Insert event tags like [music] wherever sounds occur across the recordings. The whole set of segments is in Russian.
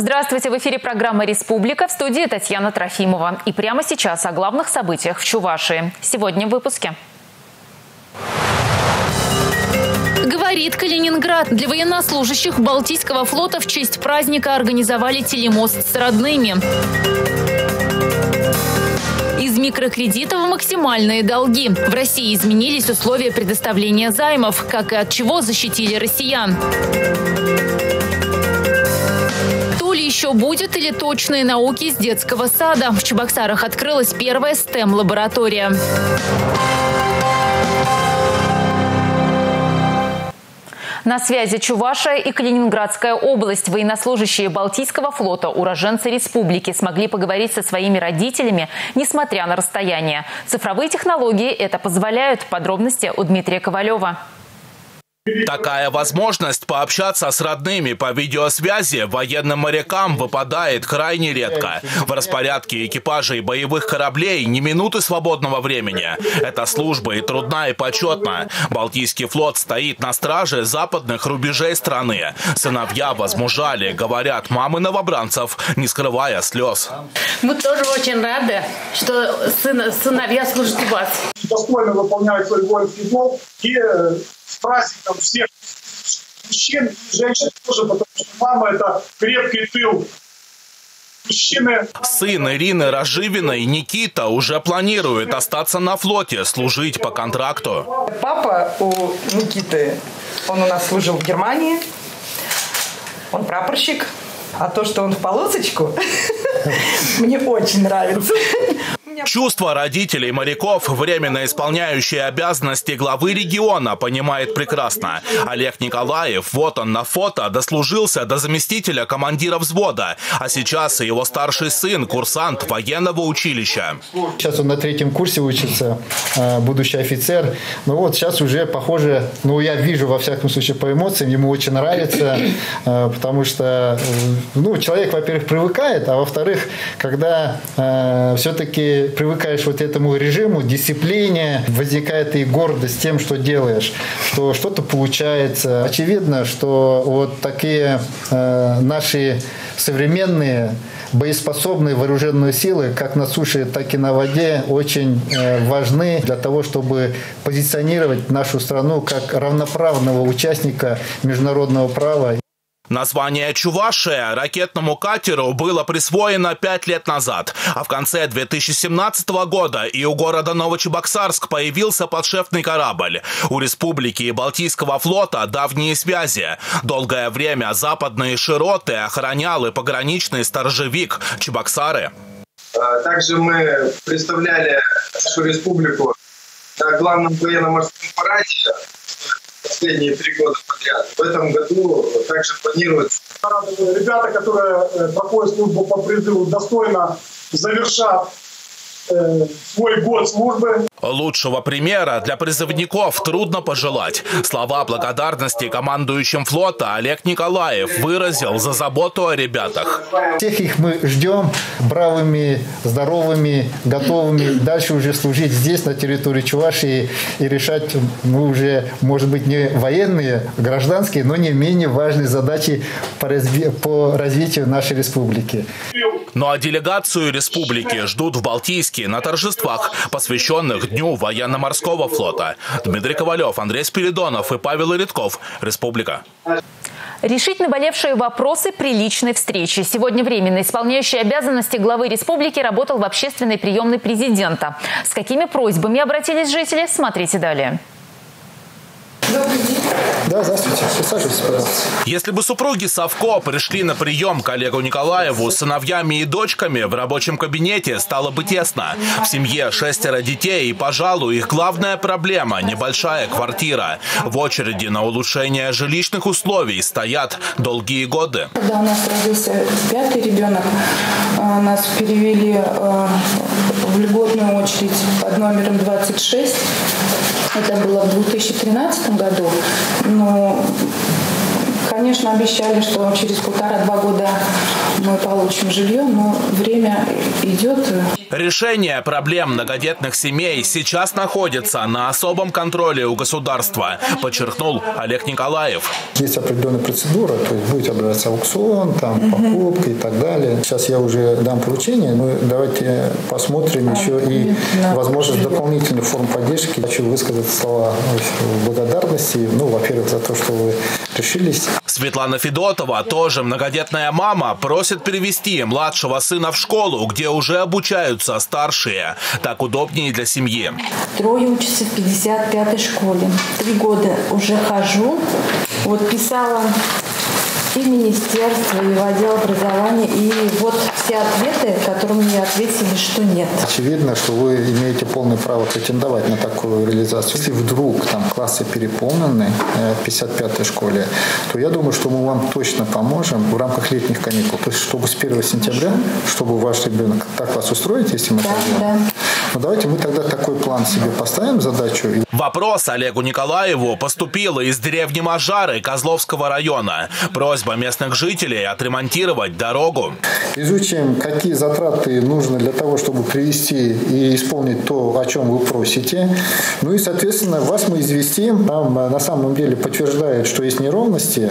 Здравствуйте, в эфире программа «Республика» в студии Татьяна Трофимова. И прямо сейчас о главных событиях в Чувашии. Сегодня в выпуске. Говорит Калининград. Для военнослужащих Балтийского флота в честь праздника организовали телемост с родными. Из микрокредитов максимальные долги. В России изменились условия предоставления займов, как и от чего защитили россиян. Еще будет или точные науки из детского сада. В Чебоксарах открылась первая STEM-лаборатория. На связи Чувашия и Калининградская область. Военнослужащие Балтийского флота, уроженцы республики, смогли поговорить со своими родителями, несмотря на расстояние. Цифровые технологии это позволяют. Подробности у Дмитрия Ковалева. Такая возможность пообщаться с родными по видеосвязи военным морякам выпадает крайне редко. В распорядке экипажей боевых кораблей ни минуты свободного времени. Эта служба и трудна, и почетна. Балтийский флот стоит на страже западных рубежей страны. Сыновья возмужали, говорят мамы новобранцев, не скрывая слез. Мы тоже очень рады, что сын, сыновья служат у вас. Достойно выполняют свой воинский долг и с праздником всех мужчин и женщин тоже, потому что мама – это крепкий тыл мужчины. Сын Ирины Разживиной, Никита, уже планирует остаться на флоте, служить по контракту. Папа у Никиты, он у нас служил в Германии, он прапорщик, а то, что он в полосочку, [laughs] мне очень нравится. Чувство родителей моряков, временно исполняющие обязанности главы региона, понимает прекрасно. Олег Николаев, вот он на фото, дослужился до заместителя командира взвода, а сейчас его старший сын, курсант военного училища. Сейчас он на третьем курсе учится, а, будущий офицер. Ну вот сейчас уже похоже, ну я вижу во всяком случае по эмоциям, ему очень нравится, а, потому что ну, человек, во-первых, привыкает, а во-вторых, когда э, все-таки привыкаешь вот этому режиму, дисциплине, возникает и гордость тем, что делаешь, что что-то получается. Очевидно, что вот такие э, наши современные боеспособные вооруженные силы, как на суше, так и на воде, очень э, важны для того, чтобы позиционировать нашу страну как равноправного участника международного права. Название Чувашия ракетному катеру было присвоено пять лет назад, а в конце 2017 года и у города Новочебоксарск появился подшефный корабль. У республики и Балтийского флота давние связи. Долгое время западные широты охранял и пограничный сторожевик Чебоксары. А, также мы представляли нашу республику на главном военно-морском параде последние три года подряд. В этом году также планируется. Ребята, которые э, проходят службу по призыву, достойно завершат свой год службы. Лучшего примера для призывников трудно пожелать. Слова благодарности командующим флота Олег Николаев выразил за заботу о ребятах. Всех их мы ждем бравыми, здоровыми, готовыми дальше уже служить здесь, на территории Чувашии и решать, ну, уже, может быть, не военные, а гражданские, но не менее важные задачи по, разви по развитию нашей республики. Ну а делегацию республики ждут в Балтийске на торжествах, посвященных Дню военно-морского флота. Дмитрий Ковалев, Андрей Спиридонов и Павел Редков. Республика. Решить наболевшие вопросы при личной встрече. Сегодня временно исполняющий обязанности главы республики работал в общественной приемной президента. С какими просьбами обратились жители, смотрите далее. Да, здравствуйте. Присаживайтесь, пожалуйста. Если бы супруги Савко пришли на прием к Олегу Николаеву с сыновьями и дочками в рабочем кабинете, стало бы тесно. В семье шестеро детей и, пожалуй, их главная проблема – небольшая квартира. В очереди на улучшение жилищных условий стоят долгие годы. Когда у нас родился пятый ребенок, а, нас перевели а, в льготную очередь под номером 26 это было в 2013 году. Но, конечно, обещали, что через полтора-два года мы получим жилье, но время идет. Решение проблем многодетных семей сейчас находится на особом контроле у государства, подчеркнул Олег Николаев. Есть определенная процедура, то есть будет образоваться аукцион, там, покупка и так далее. Сейчас я уже дам поручение, но давайте посмотрим еще и возможность дополнительных форм поддержки. Хочу высказать слова благодарности, ну, во-первых, за то, что вы решились. Светлана Федотова, тоже многодетная мама, просит перевести младшего сына в школу, где уже обучаются старшие. Так удобнее для семьи. Трое учатся в 55-й школе. Три года уже хожу. Вот писала и министерство, и в отдел образования. И вот все ответы, которые мне ответили, что нет. Очевидно, что вы имеете полное право претендовать на такую реализацию. Если вдруг там классы переполнены в 55-й школе, то я думаю, что мы вам точно поможем в рамках летних каникул. То есть, чтобы с 1 сентября, чтобы ваш ребенок так вас устроить, если мы да, да. Ну давайте мы тогда такой план себе поставим, задачу. Вопрос Олегу Николаеву поступил из деревни Мажары Козловского района. Просьба местных жителей отремонтировать дорогу. Изучим, какие затраты нужны для того, чтобы привести и исполнить то, о чем вы просите. Ну и, соответственно, вас мы известим. Там на самом деле подтверждает, что есть неровности.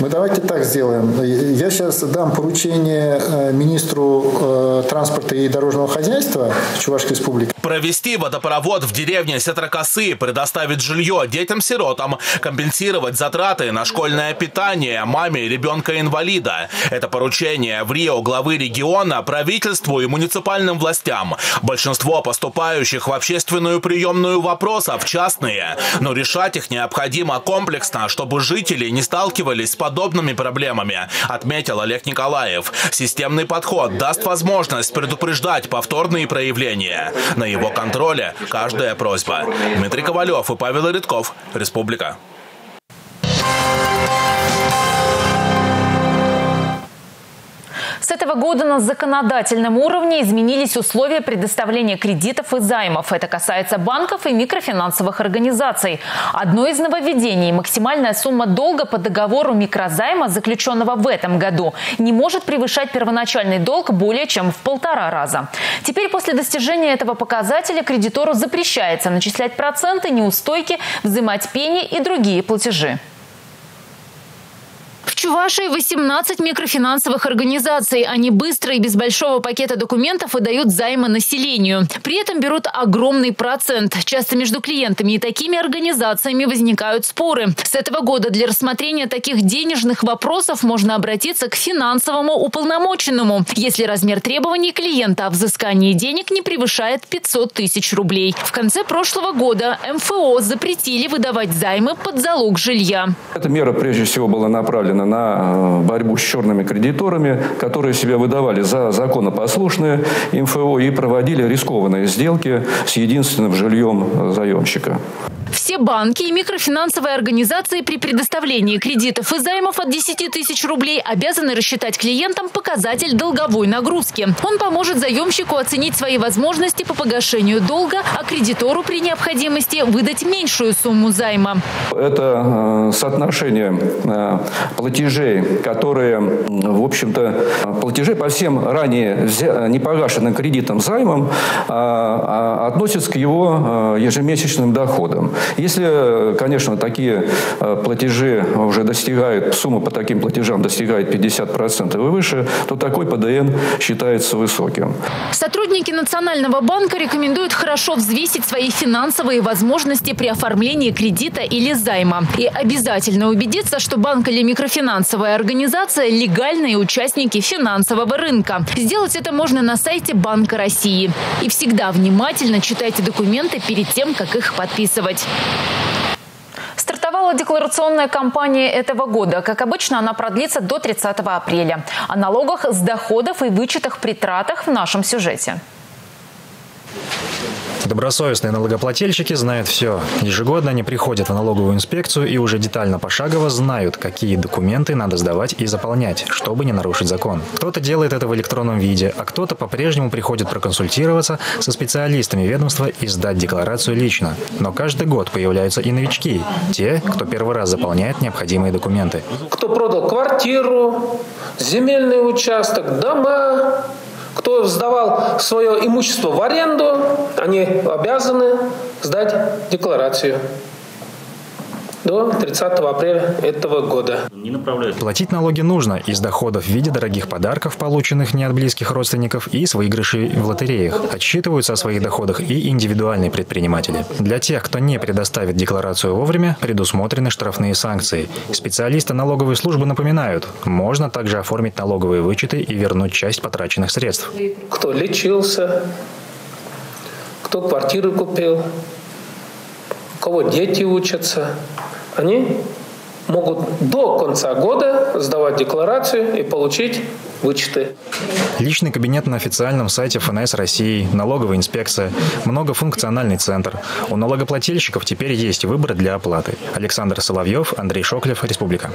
Мы давайте так сделаем. Я сейчас дам поручение э, министру э, транспорта и дорожного хозяйства Чувашской республики. Провести водопровод в деревне Сетракосы, предоставить жилье детям-сиротам, компенсировать затраты на школьное питание маме ребенка-инвалида. Это поручение в Рио главы региона правительству и муниципальным властям. Большинство поступающих в общественную приемную вопросов частные, но решать их необходимо комплексно, чтобы жители не сталкивались с подобными проблемами, отметил Олег Николаев. Системный подход даст возможность предупреждать повторные проявления. На его контроле каждая просьба. Дмитрий Ковалев и Павел Редков. Республика. С этого года на законодательном уровне изменились условия предоставления кредитов и займов. Это касается банков и микрофинансовых организаций. Одно из нововведений – максимальная сумма долга по договору микрозайма, заключенного в этом году, не может превышать первоначальный долг более чем в полтора раза. Теперь после достижения этого показателя кредитору запрещается начислять проценты, неустойки, взимать пени и другие платежи. Чувашии 18 микрофинансовых организаций. Они быстро и без большого пакета документов выдают займы населению. При этом берут огромный процент. Часто между клиентами и такими организациями возникают споры. С этого года для рассмотрения таких денежных вопросов можно обратиться к финансовому уполномоченному, если размер требований клиента о взыскании денег не превышает 500 тысяч рублей. В конце прошлого года МФО запретили выдавать займы под залог жилья. Эта мера прежде всего была направлена на э, борьбу с черными кредиторами, которые себя выдавали за законопослушные МФО и проводили рискованные сделки с единственным жильем заемщика. Все банки и микрофинансовые организации при предоставлении кредитов и займов от 10 тысяч рублей обязаны рассчитать клиентам показатель долговой нагрузки. Он поможет заемщику оценить свои возможности по погашению долга, а кредитору при необходимости выдать меньшую сумму займа. Это э, соотношение э, платежей, которые, в общем-то, платежей по всем ранее непогашенным кредитам займам а, относятся к его э, ежемесячным доходам. Если, конечно, такие э, платежи уже достигают, сумма по таким платежам достигает 50% и выше, то такой ПДН считается высоким. Сотрудники Национального банка рекомендуют хорошо взвесить свои финансовые возможности при оформлении кредита или займа. И обязательно убедиться, что банк или микрофинансовая организация – легальные участники финансового рынка. Сделать это можно на сайте Банка России. И всегда внимательно читайте документы перед тем, как их подписывать. Стартовала декларационная кампания этого года. Как обычно, она продлится до 30 апреля. О налогах с доходов и вычетах при тратах в нашем сюжете. Добросовестные налогоплательщики знают все. Ежегодно они приходят в налоговую инспекцию и уже детально пошагово знают, какие документы надо сдавать и заполнять, чтобы не нарушить закон. Кто-то делает это в электронном виде, а кто-то по-прежнему приходит проконсультироваться со специалистами ведомства и сдать декларацию лично. Но каждый год появляются и новички, те, кто первый раз заполняет необходимые документы. Кто продал квартиру, земельный участок, дома, кто сдавал свое имущество в аренду, они обязаны сдать декларацию до 30 апреля этого года. Не направляют. Платить налоги нужно из доходов в виде дорогих подарков, полученных не от близких родственников, и с выигрышей в лотереях. Отчитываются о своих доходах и индивидуальные предприниматели. Для тех, кто не предоставит декларацию вовремя, предусмотрены штрафные санкции. Специалисты налоговой службы напоминают, можно также оформить налоговые вычеты и вернуть часть потраченных средств. Кто лечился, кто квартиру купил, у кого дети учатся, они могут до конца года сдавать декларацию и получить вычеты. Личный кабинет на официальном сайте ФНС России, налоговая инспекция, многофункциональный центр. У налогоплательщиков теперь есть выбор для оплаты. Александр Соловьев, Андрей Шоклев, Республика.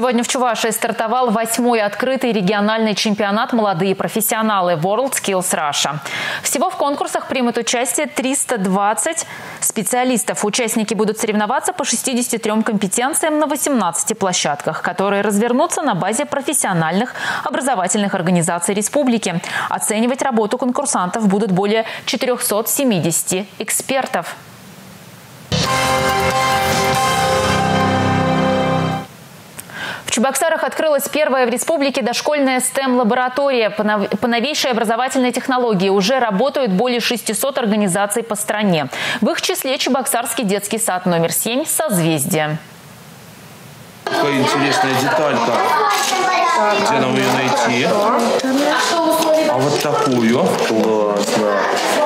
Сегодня в Чувашии стартовал восьмой открытый региональный чемпионат «Молодые профессионалы» World Skills Russia. Всего в конкурсах примут участие 320 специалистов. Участники будут соревноваться по 63 компетенциям на 18 площадках, которые развернутся на базе профессиональных образовательных организаций республики. Оценивать работу конкурсантов будут более 470 экспертов. В Чебоксарах открылась первая в республике дошкольная STEM-лаборатория по новейшей образовательной технологии. Уже работают более 600 организаций по стране. В их числе Чебоксарский детский сад номер 7 «Созвездие». Какая интересная деталька. Где нам ее найти? А вот такую. Классно.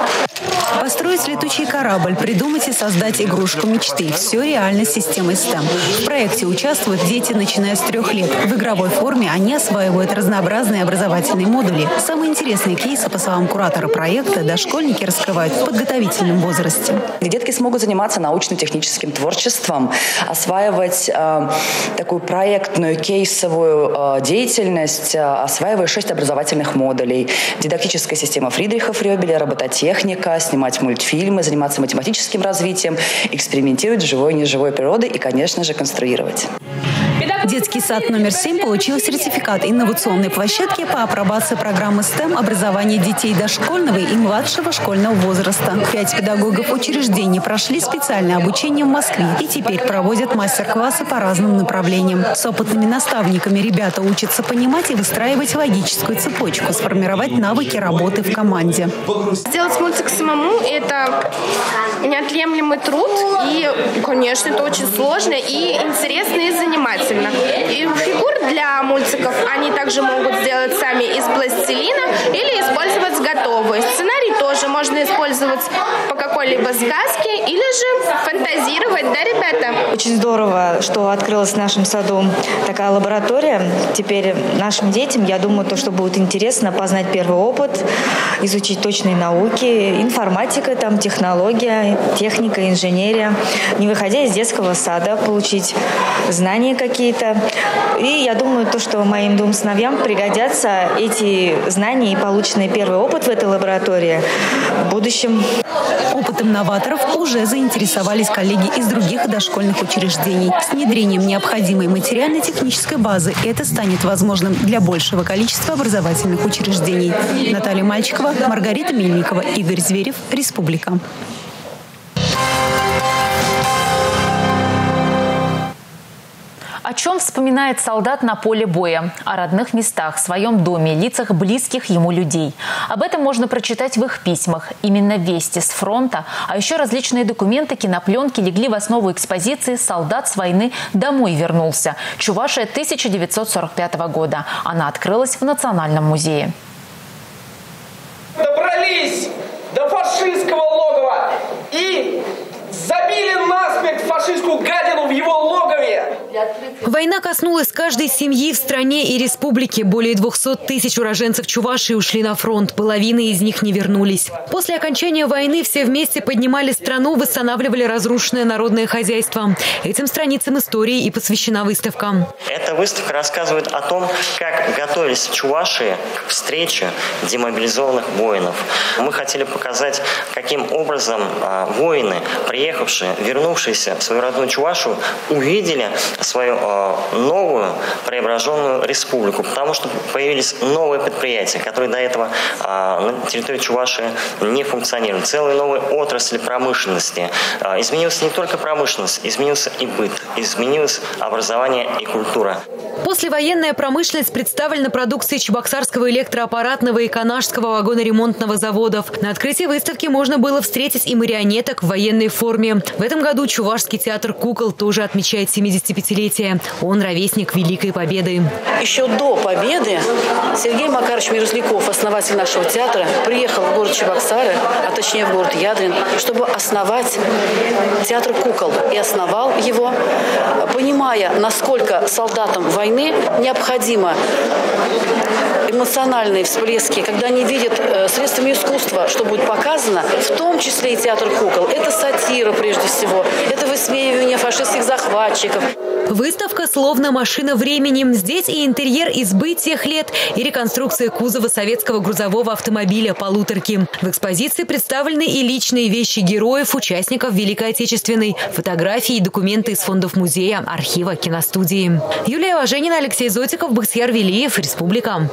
Построить летучий корабль, придумать и создать игрушку мечты. Все реально с системой STEM. В проекте участвуют дети, начиная с трех лет. В игровой форме они осваивают разнообразные образовательные модули. Самые интересные кейсы, по словам куратора проекта, дошкольники раскрывают в подготовительном возрасте. Детки смогут заниматься научно-техническим творчеством, осваивать э, такую проектную кейсовую э, деятельность, э, осваивая шесть образовательных модулей. Дидактическая система Фридриха Фрёбеля, робототехника, снимать мультфильмы, заниматься математическим развитием, экспериментировать с живой и неживой природой и, конечно же, конструировать. Детский сад номер 7 получил сертификат инновационной площадки по апробации программы STEM образования детей дошкольного и младшего школьного возраста. Пять педагогов учреждений прошли специальное обучение в Москве и теперь проводят мастер-классы по разным направлениям. С опытными наставниками ребята учатся понимать и выстраивать логическую цепочку, сформировать навыки работы в команде. Сделать мультик самому – это неотъемлемый труд. И, конечно, это очень сложно и интересно и занимательно. И фигур для мультиков они также могут сделать сами из пластилина или использовать готовые. Сценарий тоже можно использовать по какой-либо сказке или же фантазировать, да, ребята? Очень здорово, что открылась в нашем саду такая лаборатория. Теперь нашим детям, я думаю, то, что будет интересно, познать первый опыт, изучить точные науки, информатика, там, технология, техника, инженерия. Не выходя из детского сада, получить знания какие-то. И я думаю, то, что моим двум сыновьям пригодятся эти знания и полученный первый опыт в этой лаборатории в будущем. Опытом новаторов уже заинтересовались коллеги из других дошкольных учреждений. С внедрением необходимой материально-технической базы это станет возможным для большего количества образовательных учреждений. Наталья Мальчикова, Маргарита Мельникова, Игорь Зверев, Республика. Чем вспоминает солдат на поле боя? О родных местах, своем доме, лицах близких ему людей. Об этом можно прочитать в их письмах. Именно вести с фронта, а еще различные документы, кинопленки легли в основу экспозиции «Солдат с войны домой вернулся». Чувашия 1945 года. Она открылась в Национальном музее. Добрались до фашистского логова и забили насмерть фашистскую гадину в его здоровья. Война коснулась каждой семьи в стране и республике. Более 200 тысяч уроженцев Чувашии ушли на фронт. Половина из них не вернулись. После окончания войны все вместе поднимали страну, восстанавливали разрушенное народное хозяйство. Этим страницам истории и посвящена выставка. Эта выставка рассказывает о том, как готовились Чувашии к встрече демобилизованных воинов. Мы хотели показать, каким образом а, воины, приехавшие, вернувшиеся в свою родную Чувашу, увидели свою а, новую преображенную республику, потому что появились новые предприятия, которые до этого а, на территории Чувашии не функционировали. Целые новые отрасли промышленности. Изменилась не только промышленность, изменился и быт, изменилось образование и культура. Послевоенная промышленность представлена продукцией Чебоксарского электроаппаратного и Канашского вагоноремонтного заводов. На открытии выставки можно было встретить и марионеток в военной форме. В этом году Чувашский театр кукол тоже отмечает 75-летие. Он ровесник Великой Победы. Еще до Победы Сергей Макарович Мерзляков, основатель нашего театра, приехал в город Чебоксары, а точнее в город Ядрин, чтобы основать театр кукол. И основал его, понимая, насколько солдатам войны необходимо эмоциональные всплески, когда они видят э, средствами искусства, что будет показано, в том числе и театр кукол. Это сатира прежде всего, это высмеивание фашистских захватчиков. Выставка словно машина времени. Здесь и интерьер избы тех лет, и реконструкция кузова советского грузового автомобиля «Полуторки». В экспозиции представлены и личные вещи героев, участников Великой Отечественной, фотографии и документы из фондов музея, архива, киностудии. Юлия Важенина, Алексей Зотиков, Бахтияр Велиев, Республика.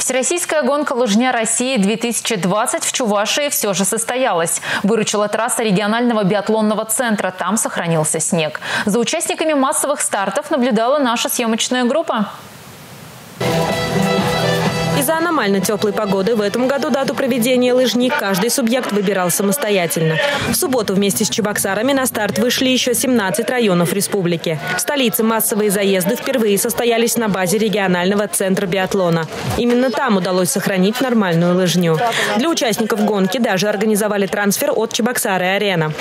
Всероссийская гонка «Лыжня России-2020» в Чувашии все же состоялась. Выручила трасса регионального биатлонного центра. Там сохранился снег. За участниками массовых стартов наблюдала наша съемочная группа. Аномально теплой погоды в этом году дату проведения лыжни каждый субъект выбирал самостоятельно. В субботу вместе с Чебоксарами на старт вышли еще 17 районов республики. В столице массовые заезды впервые состоялись на базе регионального центра биатлона. Именно там удалось сохранить нормальную лыжню. Для участников гонки даже организовали трансфер от Чебоксары-арена.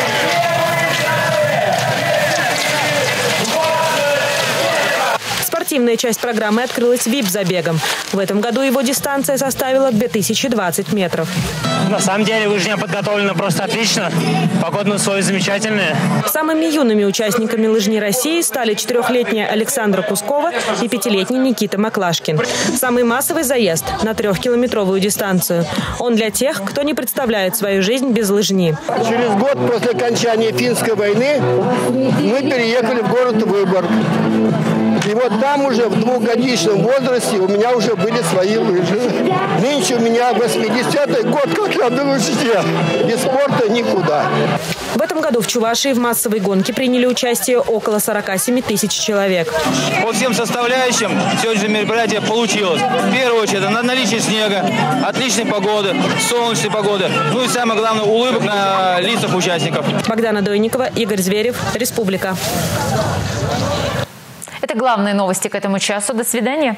Спортивная часть программы открылась ВИП-забегом. В этом году его дистанция составила 2020 метров. На самом деле лыжня подготовлена просто отлично. Погодные условия замечательные. Самыми юными участниками лыжни России стали четырехлетняя Александра Кускова и пятилетний Никита Маклашкин. Самый массовый заезд на трехкилометровую дистанцию. Он для тех, кто не представляет свою жизнь без лыжни. Через год после окончания финской войны мы переехали в город Выборг. Вот там уже в двухгодичном возрасте у меня уже были свои лыжи. Нынче у меня 80-й год, как я на лыжне. Без спорта никуда. В этом году в Чувашии в массовой гонке приняли участие около 47 тысяч человек. По всем составляющим сегодняшнее мероприятие получилось. В первую очередь, это наличие снега, отличной погоды, солнечной погоды, ну и самое главное, улыбок на лицах участников. Богдана Дойникова, Игорь Зверев, Республика. Это главные новости к этому часу. До свидания.